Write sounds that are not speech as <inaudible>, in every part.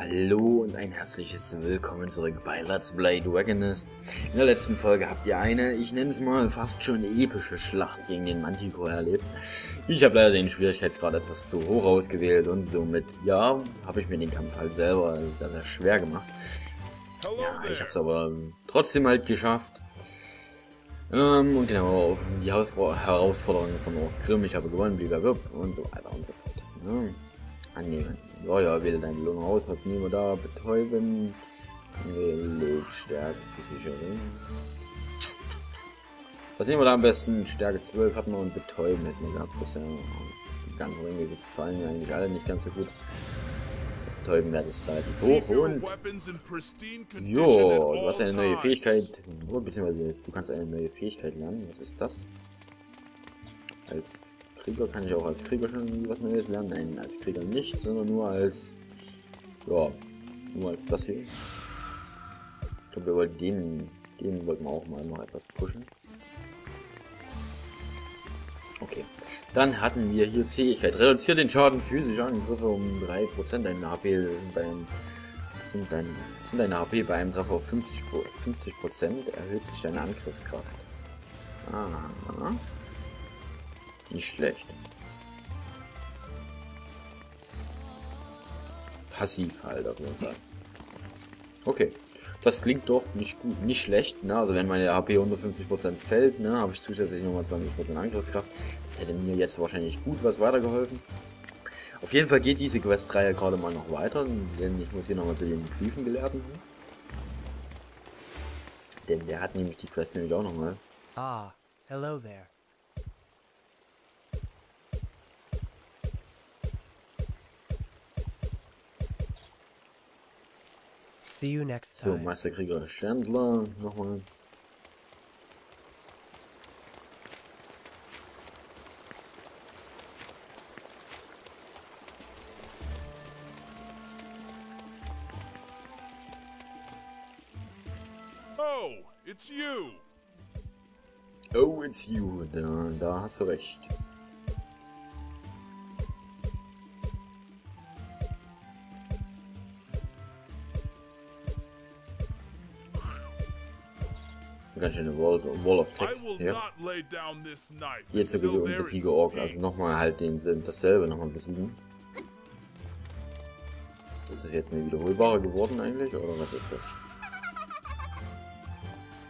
Hallo und ein herzliches Willkommen zurück bei Let's Play Dragonist. In der letzten Folge habt ihr eine, ich nenne es mal, fast schon epische Schlacht gegen den Manticore erlebt. Ich habe leider den Schwierigkeitsgrad etwas zu hoch ausgewählt und somit, ja, habe ich mir den Kampf halt selber sehr, sehr schwer gemacht. Ja, ich habe es aber trotzdem halt geschafft. Ähm, und genau, auf die Herausforderungen von Grimm, ich habe gewonnen, er und so weiter und so fort. Ja, annehmen. Ja, ja, wähle deine Belohnung aus. Was nehmen wir da? Betäuben. Stärke. Physische Ring. Was nehmen wir da am besten? Stärke 12 hatten wir und Betäuben hätten wir gehabt. Bisher die ganzen Ringe gefallen mir eigentlich alle nicht ganz so gut. Betäuben wäre das relativ hoch und... Jo, du hast eine neue Fähigkeit. Beziehungsweise du kannst eine neue Fähigkeit lernen. Was ist das? Als Krieger kann ich auch als Krieger schon was Neues lernen. Nein, als Krieger nicht, sondern nur als, ja, nur als das hier. Ich glaube, wir wollten den, den wollten wir auch mal noch etwas pushen. Okay. Dann hatten wir hier Zähigkeit. Reduziert den Schaden physischer Angriffe um 3%. Deine HP beim sind, dein, sind deine HP bei einem Treffer auf 50%, 50 erhöht sich deine Angriffskraft. Ah. Nicht schlecht. Passiv halt auf jeden Fall. Okay. Das klingt doch nicht gut, nicht schlecht, ne? Also wenn meine HP unter 50% fällt, ne, habe ich zusätzlich nochmal 20% Angriffskraft. Das hätte mir jetzt wahrscheinlich gut was weitergeholfen. Auf jeden Fall geht diese Quest-Reihe gerade mal noch weiter, denn ich muss hier nochmal zu den Glyphengelehrten. Denn der hat nämlich die Quest nämlich auch nochmal. Ah, hello there. See you next So, time. Meisterkrieger Chandler, nochmal. Oh, it's you! Oh, it's you. Da, da hast du recht. Ganz schöne Wall, Wall of Text hier. Jetzt sogar until und besiege Ork. Also nochmal halt den, dasselbe nochmal besiegen. Ist das jetzt eine wiederholbare geworden eigentlich? Oder was ist das?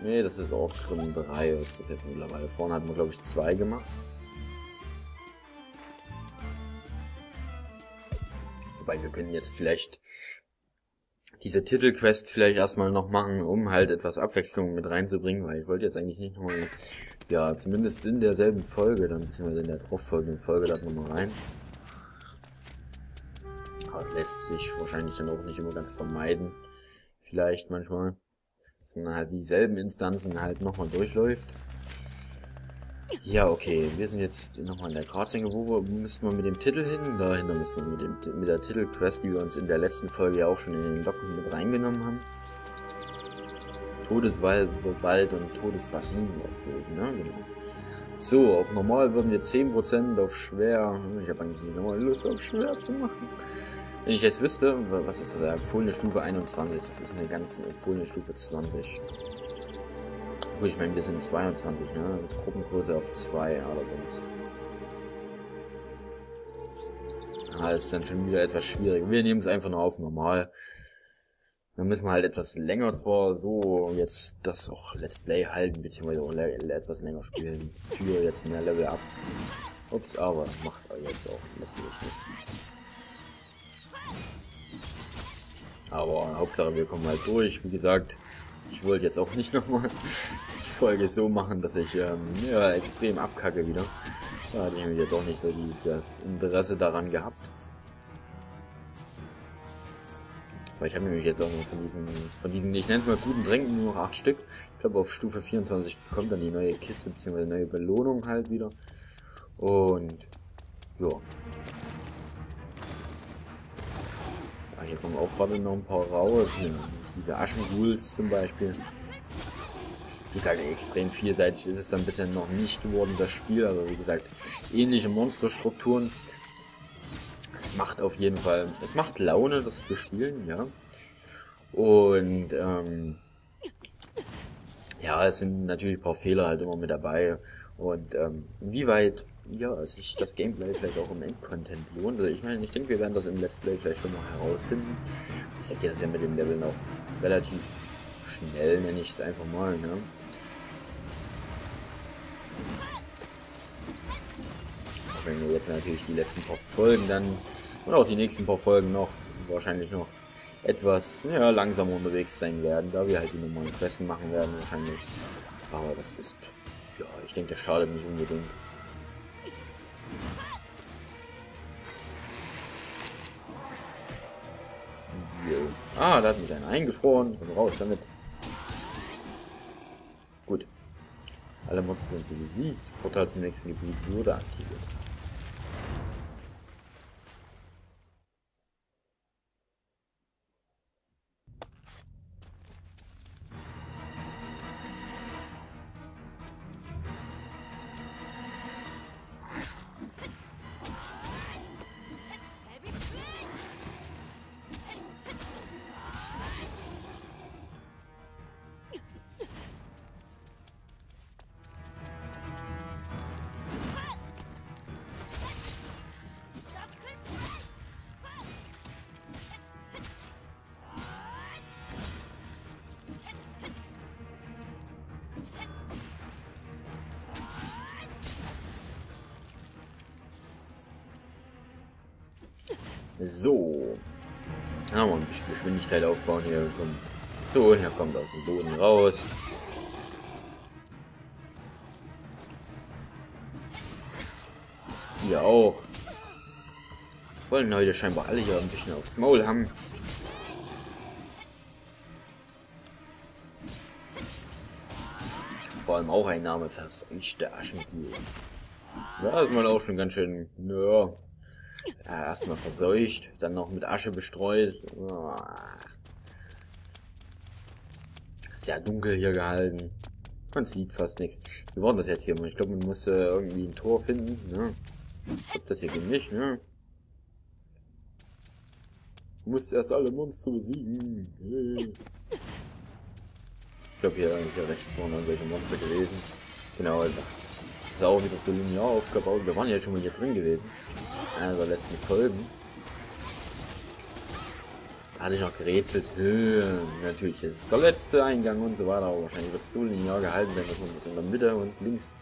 Nee, das ist auch Grimm 3, ist das jetzt mittlerweile. Vorne hatten wir glaube ich zwei gemacht. Wobei wir können jetzt vielleicht diese Titelquest vielleicht erstmal noch machen, um halt etwas Abwechslung mit reinzubringen, weil ich wollte jetzt eigentlich nicht nochmal, ja, zumindest in derselben Folge, dann beziehungsweise in der darauffolgenden Folge da nochmal rein. Aber das lässt sich wahrscheinlich dann auch nicht immer ganz vermeiden. Vielleicht manchmal. Dass man halt dieselben Instanzen halt nochmal durchläuft. Ja, okay, wir sind jetzt nochmal in der Gradsenke. Wo müssen wir mit dem Titel hin? Dahinter müssen wir mit, dem, mit der Titelquest, die wir uns in der letzten Folge ja auch schon in den Locken mit reingenommen haben. Todeswald Wald und Todesbasin war es gewesen, ne? Genau. So, auf normal würden wir 10%, auf schwer. Ich habe eigentlich nicht nochmal Lust auf schwer zu machen. Wenn ich jetzt wüsste, was ist das? Empfohlene Stufe 21. Das ist eine ganz empfohlene Stufe 20. Gut, ich meine, wir sind 22, ne? Gruppengröße auf 2 allerdings. Ah, ist dann schon wieder etwas schwierig. Wir nehmen es einfach nur auf normal. Dann müssen wir halt etwas länger zwar so jetzt das auch Let's Play halten, beziehungsweise auch etwas länger spielen für jetzt mehr Level-Ups. Ups, aber macht jetzt auch letztlich nichts. Aber Hauptsache wir kommen halt durch. Wie gesagt, ich wollte jetzt auch nicht nochmal die Folge so machen, dass ich ähm, ja, extrem abkacke wieder. Da hatte ich mir doch nicht so die, das Interesse daran gehabt. Weil ich habe nämlich jetzt auch noch von diesen, von diesen, ich nenne es mal guten Tränken, nur noch 8 Stück. Ich glaube auf Stufe 24 kommt dann die neue Kiste bzw. neue Belohnung halt wieder. Und ja. Ah, hier kommen auch gerade noch ein paar raus. Ja, Diese Aschenghouls zum Beispiel. Wie gesagt, extrem vielseitig ist es dann bisher noch nicht geworden, das Spiel. Aber wie gesagt, ähnliche Monsterstrukturen. es macht auf jeden Fall, es macht Laune, das zu spielen, ja. Und, ähm, ja, es sind natürlich ein paar Fehler halt immer mit dabei. Und, ähm, inwieweit, ja, sich das Gameplay vielleicht auch im Endcontent lohnt. Also ich meine, ich denke, wir werden das im Let's Play vielleicht schon noch herausfinden. Ich das ist ja mit dem Level noch relativ schnell, nenne ich es einfach mal, ne. wenn wir jetzt natürlich die letzten paar Folgen dann und auch die nächsten paar Folgen noch wahrscheinlich noch etwas ja, langsamer unterwegs sein werden, da wir halt die normalen Questen machen werden wahrscheinlich. Aber das ist, ja, ich denke, das schadet nicht unbedingt. Ah, da hat mich einer eingefroren. Komm raus damit. Gut. Alle Monster sind besiegt. Portal zum nächsten Gebiet wurde aktiviert. So. Haben wir ein bisschen Geschwindigkeit aufbauen hier. Komm. So, hier kommt aus dem Boden raus. Hier auch. Wollen heute scheinbar alle hier ein bisschen aufs Maul haben. Vor allem auch ein Name verseuchte Aschenpils. Da ist man auch schon ganz schön, ja, ja, erstmal verseucht, dann noch mit Asche bestreut. Sehr dunkel hier gehalten. Man sieht fast nichts. Wie war das jetzt hier? Ich glaube, man muss äh, irgendwie ein Tor finden. Ne? Ich glaube, das hier geht nicht. Ne? Du musst erst alle Monster besiegen. Hey. Ich glaube, hier, hier rechts waren irgendwelche Monster gewesen. Genau, ich dachte, ist auch wieder so linear aufgebaut. Wir waren ja schon mal hier drin gewesen einer der letzten Folgen. Da hatte ich noch gerätselt, natürlich, das ist der letzte Eingang und so weiter, aber wahrscheinlich wird es so linear gehalten, denn das in der Mitte und links.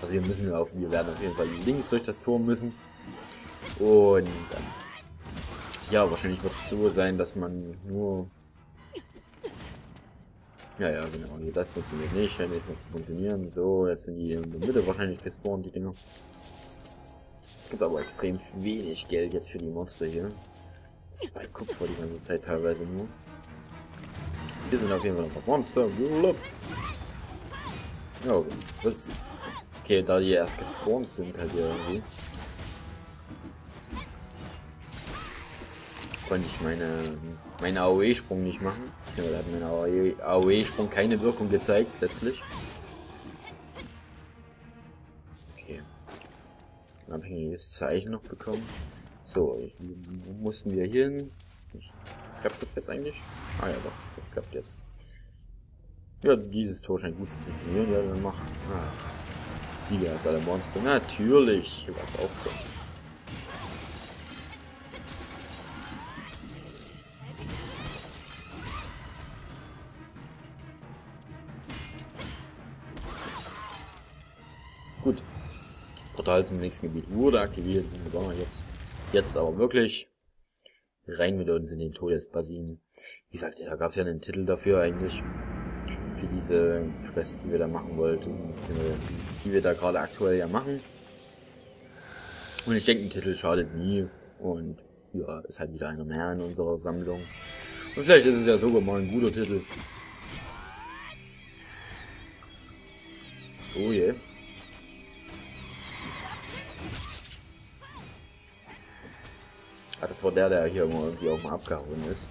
Also wir müssen laufen, wir werden auf jeden Fall links durch das Tor müssen. Und ähm, ja, wahrscheinlich wird es so sein, dass man nur... Ja, ja, genau, nee, das funktioniert nicht, scheint nicht mehr zu funktionieren. So, jetzt sind die in der Mitte wahrscheinlich gespawnt, die Dinger. Es gibt aber extrem wenig Geld jetzt für die Monster hier. Zwei Kupfer die ganze Zeit teilweise nur. Hier sind auf jeden Fall noch Monster. Ja, okay. Das okay, da die erst gespawnt sind halt hier irgendwie. Konnte ich meine, meine AOE-Sprung nicht machen. Beziehungsweise hat mein AOE-Sprung keine Wirkung gezeigt, letztlich. ein abhängiges Zeichen noch bekommen. So, wo mussten wir hier hin? Klappt das jetzt eigentlich? Ah ja doch, das klappt jetzt. Ja, dieses Tor scheint gut zu funktionieren. Ja, dann mach. Ah, Sieger ist alle Monster. Natürlich, was auch sonst. Portal zum nächsten Gebiet wurde aktiviert. Wunderbar, jetzt, jetzt aber wirklich rein mit uns in den Todesbasin. Wie gesagt, da gab es ja einen Titel dafür eigentlich. Für diese Quest, die wir da machen wollten. Die wir da gerade aktuell ja machen. Und ich denke, ein Titel schadet nie. Und ja, ist halt wieder einer mehr in unserer Sammlung. Und vielleicht ist es ja sogar mal ein guter Titel. Oh je. Yeah. Ah, das war der, der hier irgendwie auch mal abgehauen ist.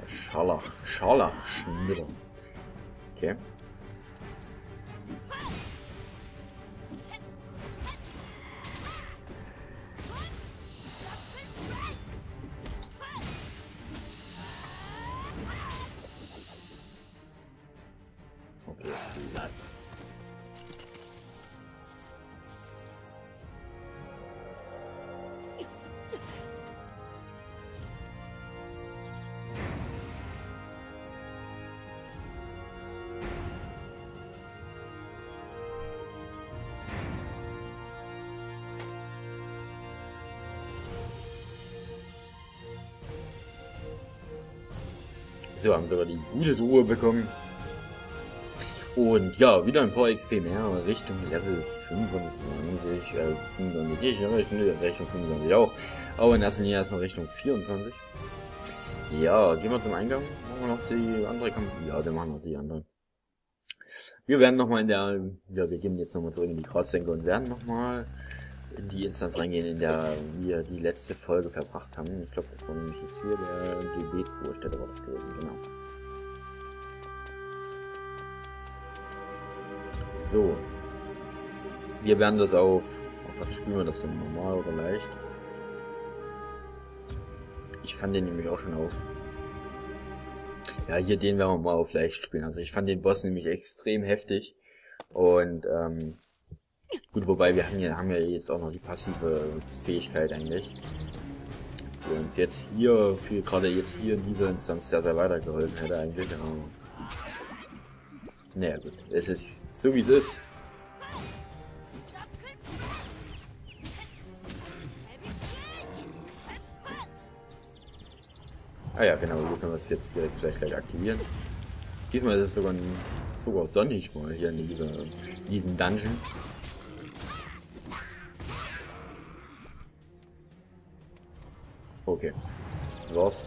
Der Scharlach. Scharlach-Schnitter. Okay. So, haben sogar die gute Truhe bekommen. Und ja, wieder ein paar XP mehr Richtung Level 25, äh, 25, ja, Richtung, Richtung 25 auch. Aber in erster Linie erstmal Richtung 24. Ja, gehen wir zum Eingang. Machen wir noch die andere Kampf. Ja, wir machen noch die andere. Wir werden nochmal in der, ja, wir gehen jetzt nochmal zurück in die Kreuzsenke und werden nochmal in die Instanz reingehen, in der wir die letzte Folge verbracht haben. Ich glaube, das war nämlich jetzt hier der Gebetsruhestätte war das gewesen, genau. So. Wir werden das auf, auf was spielen wir das denn? Normal oder leicht? Ich fand den nämlich auch schon auf. Ja, hier den werden wir mal auf leicht spielen. Also ich fand den Boss nämlich extrem heftig. Und ähm, Gut, wobei wir haben ja, haben ja jetzt auch noch die passive Fähigkeit eigentlich. Die uns jetzt hier, für gerade jetzt hier in dieser Instanz sehr, sehr weitergeholfen hätte eigentlich. Genau. Naja gut, es ist so wie es ist. Ah ja, genau, hier können wir es jetzt direkt vielleicht gleich aktivieren. Diesmal ist es sogar, sogar sonnig mal hier in, dieser, in diesem Dungeon. Okay. Was?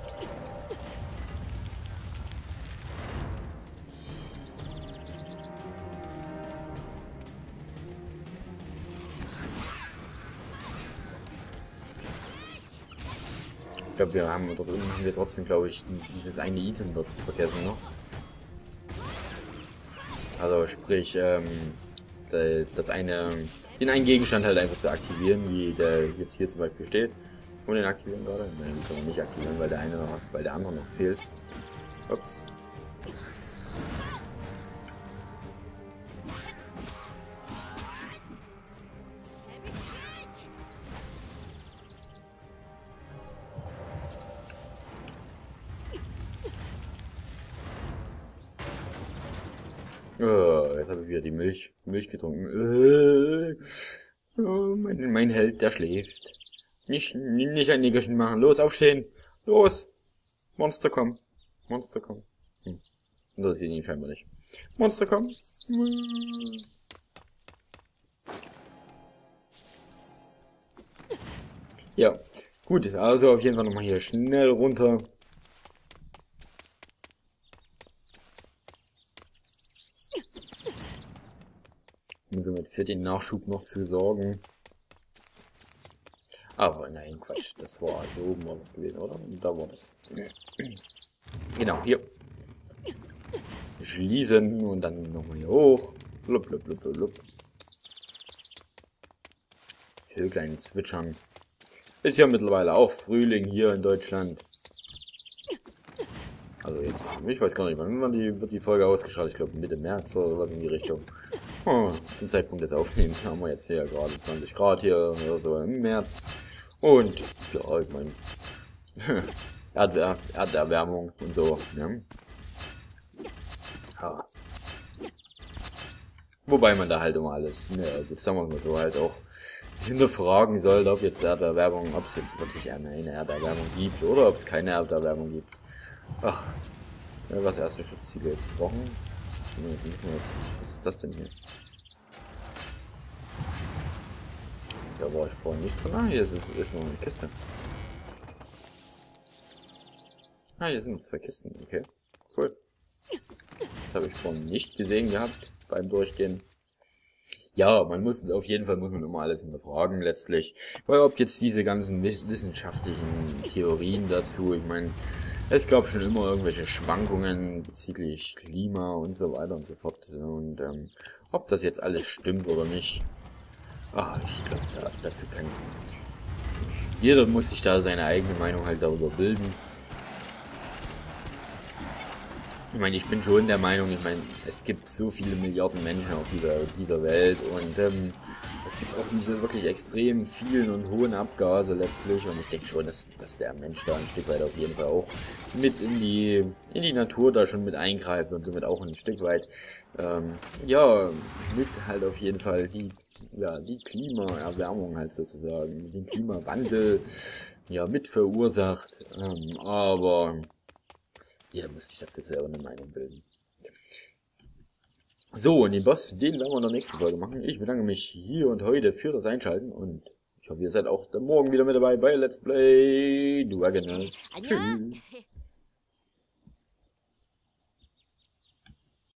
Ich glaube, wir haben dort unten haben wir trotzdem, glaube ich, dieses eine Item dort vergessen noch. Also sprich, ähm, das eine, den einen Gegenstand halt einfach zu aktivieren, wie der jetzt hier zum Beispiel steht. Und den aktivieren gerade? Nein, den können wir nicht aktivieren, weil der eine noch, weil der andere noch fehlt. Ups. Oh, jetzt habe ich wieder die Milch, Milch getrunken. Oh, mein, mein Held, der schläft. Nicht, nicht ein Nickerchen machen. Los, aufstehen. Los. Monster komm. Monster komm. Hm. Das sieht ihn scheinbar nicht. Monster komm. Ja. Gut, also auf jeden Fall nochmal hier schnell runter. Um somit für den Nachschub noch zu sorgen. Aber nein, Quatsch. Das war hier oben war das gewesen, oder? Und da war das. Genau, hier. Schließen und dann nochmal hier hoch. Blub, blub, blub, blub, blub. Vöglein zwitschern. Ist ja mittlerweile auch Frühling hier in Deutschland. Also jetzt, ich weiß gar nicht, wann die, wird die Folge ausgestrahlt. Ich glaube Mitte März oder was in die Richtung. Oh, zum Zeitpunkt des Aufnehmens haben wir jetzt hier gerade 20 Grad hier oder so im März. Und ja, ich meine, <laughs> Erd Erderwärmung und so. Ne? Ja. Wobei man da halt immer alles, ne, gut, sagen wir mal so, halt auch hinterfragen sollte, ob jetzt Erderwärmung, ob es jetzt wirklich eine Erderwärmung gibt oder ob es keine Erderwärmung gibt. Ach, ja, was erste Schutzziele jetzt gebrochen. Was ist das denn hier? Da war ich vorhin nicht drin. Ah, hier ist, ist noch eine Kiste. Ah, hier sind zwei Kisten. Okay, cool. Das habe ich vorhin nicht gesehen gehabt beim Durchgehen. Ja, man muss auf jeden Fall muss man immer alles hinterfragen letztlich. Weil ob jetzt diese ganzen wissenschaftlichen Theorien dazu, ich meine, es gab schon immer irgendwelche Schwankungen bezüglich Klima und so weiter und so fort. Und ähm, ob das jetzt alles stimmt oder nicht, Ah, ich glaube, da, dazu kann jeder muss sich da seine eigene Meinung halt darüber bilden. Ich meine, ich bin schon der Meinung, ich meine, es gibt so viele Milliarden Menschen auf dieser, dieser Welt und ähm, es gibt auch diese wirklich extrem vielen und hohen Abgase letztlich und ich denke schon, dass, dass der Mensch da ein Stück weit auf jeden Fall auch mit in die, in die Natur da schon mit eingreift und somit auch ein Stück weit, ähm, ja, mit halt auf jeden Fall die, ja, die Klimaerwärmung halt sozusagen, den Klimawandel, ja, mit verursacht, ähm, aber jeder muss sich dazu selber eine Meinung bilden. So, und den Boss, den werden wir in der nächsten Folge machen. Ich bedanke mich hier und heute für das Einschalten und ich hoffe, ihr seid auch morgen wieder mit dabei bei Let's Play Dragoness. Tschüss. <laughs>